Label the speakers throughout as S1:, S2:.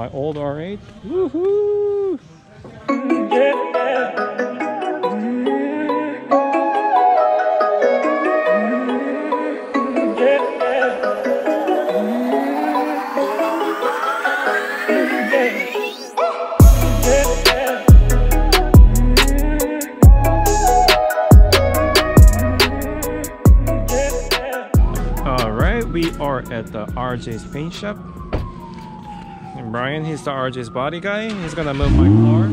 S1: my old R8. Woohoo! All right, we are at the RJ's paint shop. Brian, he's the RJ's body guy. He's gonna move my car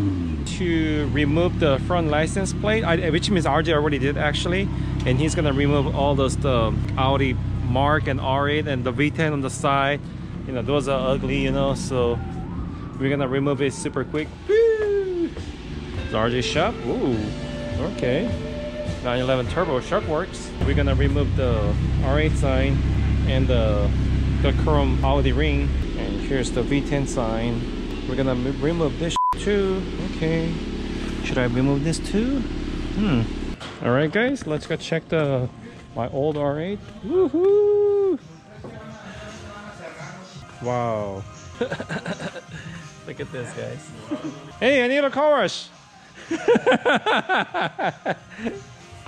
S1: to remove the front license plate, which means RJ already did actually. And he's gonna remove all those the Audi Mark and R8 and the V10 on the side. You know, those are ugly, you know, so we're gonna remove it super quick. Woo! It's RJ shop. Ooh, okay. 911 Turbo SharkWerks. We're gonna remove the R8 sign and the, the chrome Audi ring. Here's the V10 sign. We're gonna remove this too. Okay. Should I remove this too? Hmm. All right, guys, let's go check the my old R8. Woohoo! Wow. Look at this, guys. hey, I need a car wash.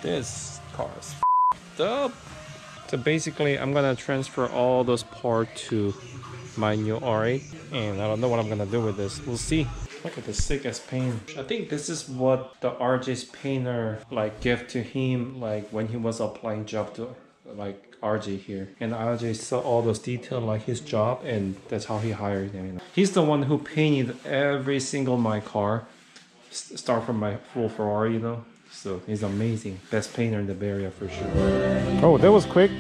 S1: this car is f***ed up. So basically, I'm gonna transfer all those parts to my new R8, and I don't know what I'm gonna do with this. We'll see. Look at the sickest paint. I think this is what the RJ's painter like gave to him like when he was applying job to like RJ here. And RJ saw all those details like his job and that's how he hired him. you know. He's the one who painted every single my car. S- Start from my full Ferrari, you know. So he's amazing. Best painter in the Bay Area for sure. Oh, that was quick.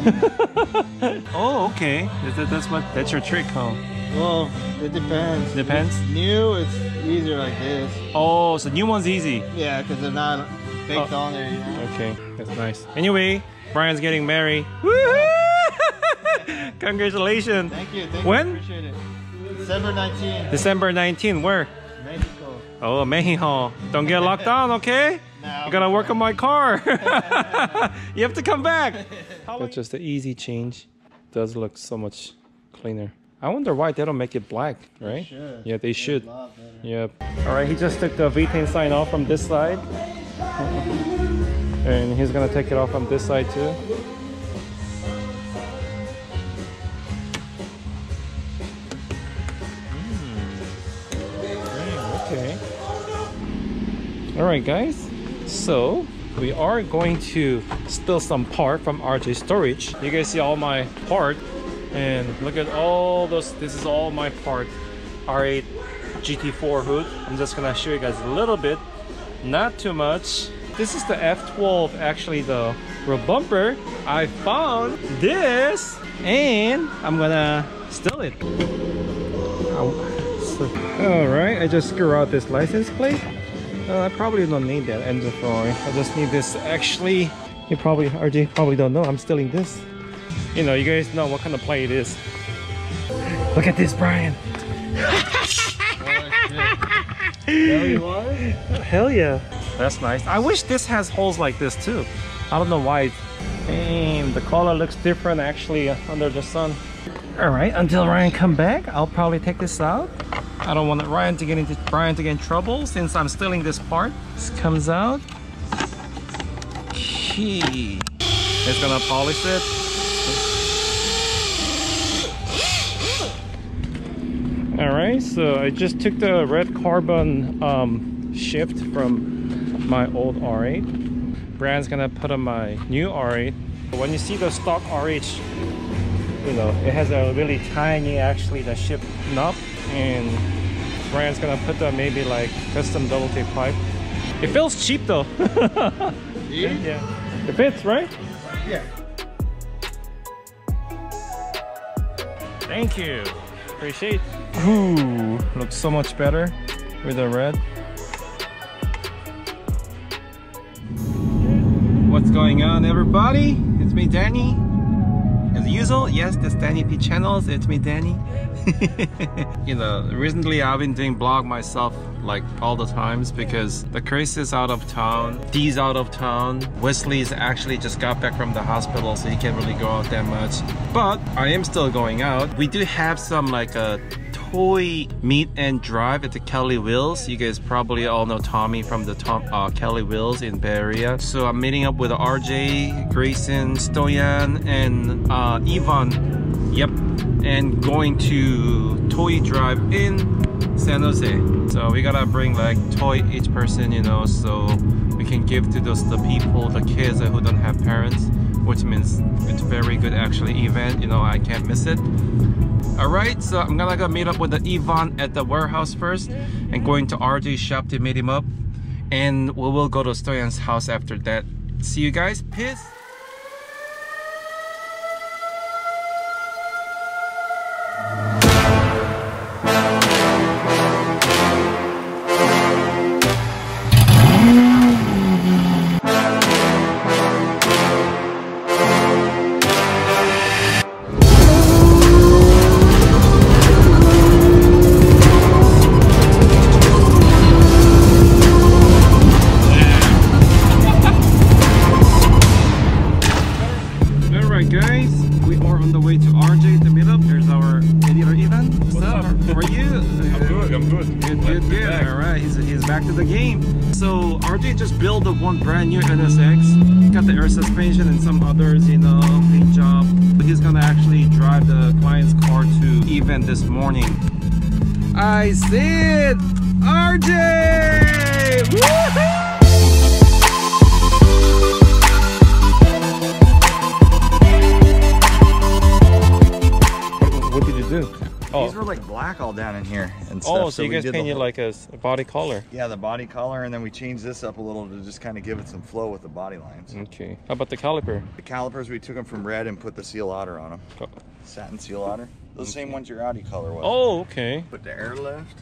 S1: oh, okay. That, that's what that's your trick, huh?
S2: Well, it depends.
S1: Depends?
S2: It's new, it's easier like this.
S1: Oh, so new one's easy.
S2: Yeah, because they're not baked
S1: Oh.
S2: on there, you know?
S1: Okay, that's nice. Anyway, Brian's getting married. Woohoo! Congratulations.
S2: Thank you. Thank
S1: When?
S2: you. Appreciate it. December 19th,
S1: December 19, where?
S2: Mexico.
S1: Oh, Mexico. Don't get locked down, okay?
S2: No,
S1: You're gonna work on my car. you have to come back. That's just an easy change. Does look so much cleaner. I wonder why they don't make it black, right?
S2: should.
S1: Yeah, they should.
S2: A.
S1: Yep. All right, he just took the V10 sign off from this side. And he's gonna take it off from this side too. Mm, Okay. All right, guys. So we are going to steal some part from RJ Storage. You guys see all my part, and look at all those. This is all my part. R8 GT4 hood. I'm just gonna show you guys a little bit, not too much. This is the F12, actually the rear bumper. I found this, and I'm gonna steal it. All right, I just screw out this license plate. Uh, I probably don't need that engine Ferrari. I just need this. Actually, you probably RJ probably don't know. I'm stealing this. You know, you guys know what kind of play it is. Look at this, Brian. Hell yeah. That's nice. I wish this has holes like this too. I don't know why. Damn, the color looks different actually under the sun. All right, until Ryan come back, I'll probably take this out. I don't want Ryan to get into Brian to get in trouble since I'm stealing this part. This comes out. Key. It's gonna polish it. All right, so I just took the red carbon um, shift from my old R8. Brian's gonna put on my new R8. When you see the stock R8, you know, it has a really tiny, actually, the shift knob, and Brian's gonna put the maybe like custom double tape pipe. It feels cheap though.
S2: See?
S1: yeah, it fits, right?
S2: Yeah.
S1: Thank you. Appreciate. Ooh, looks so much better with the red. What's going on, everybody? It's me, Danny. Yes, this Danny P channels. It's me, Danny. you know, recently I've been doing blog myself like all the times because the Chris is out of town, Dee's out of town, Wesley's actually just got back from the hospital so he can't really go out that much. But I am still going out. We do have some like a toy meet and drive at the Caliwheels. You guys probably all know Tommy from the Tom, uh, Caliwheels in Bay Area. So I'm meeting up with RJ, Grayson, Stoyan, and uh, Ivan. Yep, and going to Toy Drive in San Jose. So we gotta bring like toy each person, you know, so we can give to those the people, the kids who don't have parents, which means it's very good actually event. You know, I can't miss it. Alright, so I'm gonna go meet up with the Ivan at the warehouse first and going to RJ's shop to meet him up. And we will go to Stoyan's house after that. See you guys. Peace. Alright guys, we are on the way to RJ to meet up. There's our editor Ivan. What's up? How are you?
S3: I'm good, I'm good.
S1: Good, good, good. Alright, he's, he's back to the game. So RJ just built the one brand new NSX. Got the air suspension and some others, you know, paint job. But he's gonna actually drive the client's car to event this morning. I see it! RJ! Woohoo! Oh,
S3: These were like black all down in here and oh, stuff.
S1: oh so, you guys painted like a, body color.
S3: Yeah, the body color, and then we changed this up a little to just kind of give it some flow with the body lines.
S1: Okay. How about the caliper?
S3: The calipers, we took them from red and put the seal otter on them.
S1: Oh.
S3: Satin seal otter. Those same ones your Audi color was.
S1: Oh, okay.
S3: Put the airlift.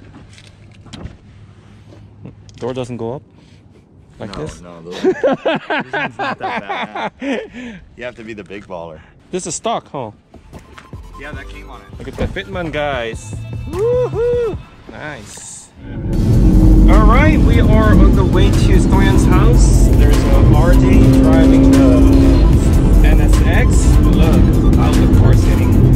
S1: Door doesn't go up like
S3: no,
S1: this.
S3: no, those, those ones not that bad. You have to be the big baller.
S1: This is stock, huh?
S3: Yeah, that came on it.
S1: Look at the fitment guys. Woohoo! Nice. All right, we are on the way to Stoyan's house. There's a RJ driving the NSX. Look how the car's hitting.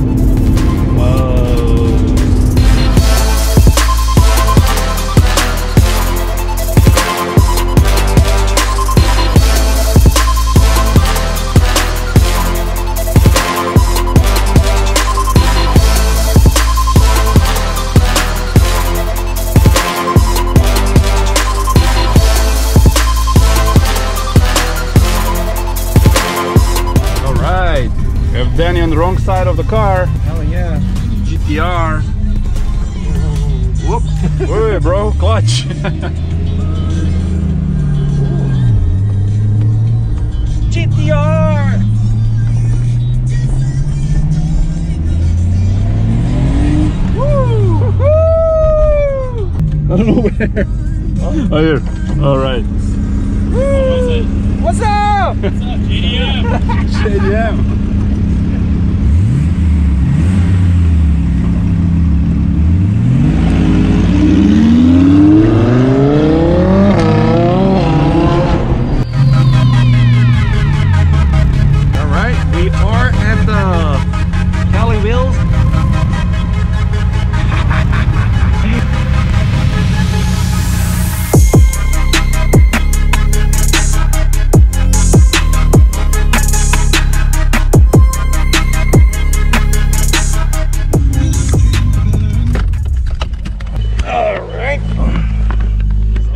S4: Of the car.
S1: Hell yeah.
S4: GTR. Whoop. Wait, bro. Clutch.
S1: GTR!
S4: I don't know where. Oh, here. All right.
S1: What's up?
S4: JDM.
S1: All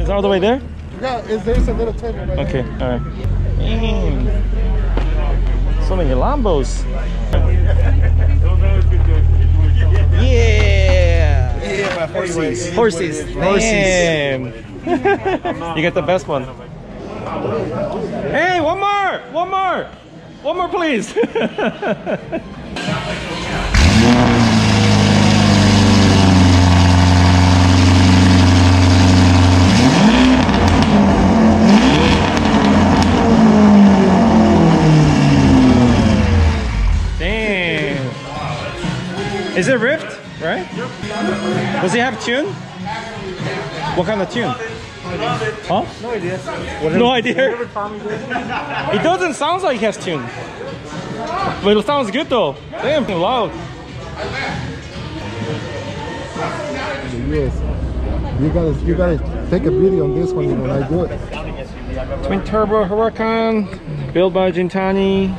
S1: Is it all the way there?
S2: Yeah, is there's a little table right
S1: Okay, all right. Damn. So many Lambos. Yeah.
S3: Yeah, horses.
S1: Horses. Damn. you get the best one. Hey, one more! One more! One more, please. Is it ripped? Right? Does he have tune? What kind of tune? Huh?
S2: No idea.
S1: No idea. It doesn't sound like he has tune. But it sounds good though. Damn, loud.
S2: Yes. You gotta, you gotta take a video on this one when I do it.
S1: Twin turbo Huracan, built by Gintani.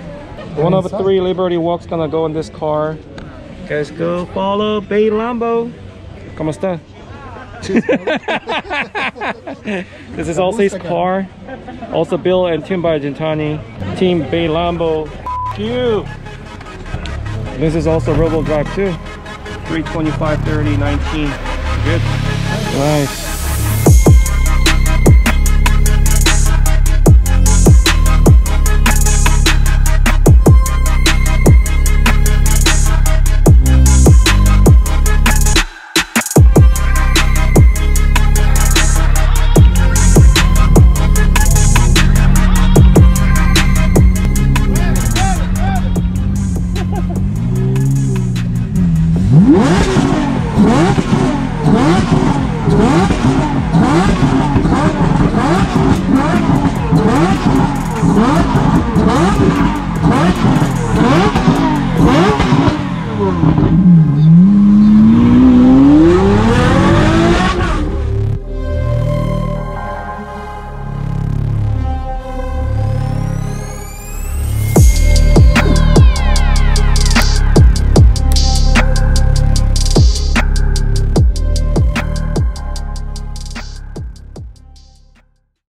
S1: One of the three Liberty Walks gonna go in this car. Guys, go follow Bay Lambo. ¿Cómo está? this is also his car. Also Bill and tuned by Gintani. Team Bay Lambo. F you. This is also Robo Drive too. 325, 30, 19. Good. Nice.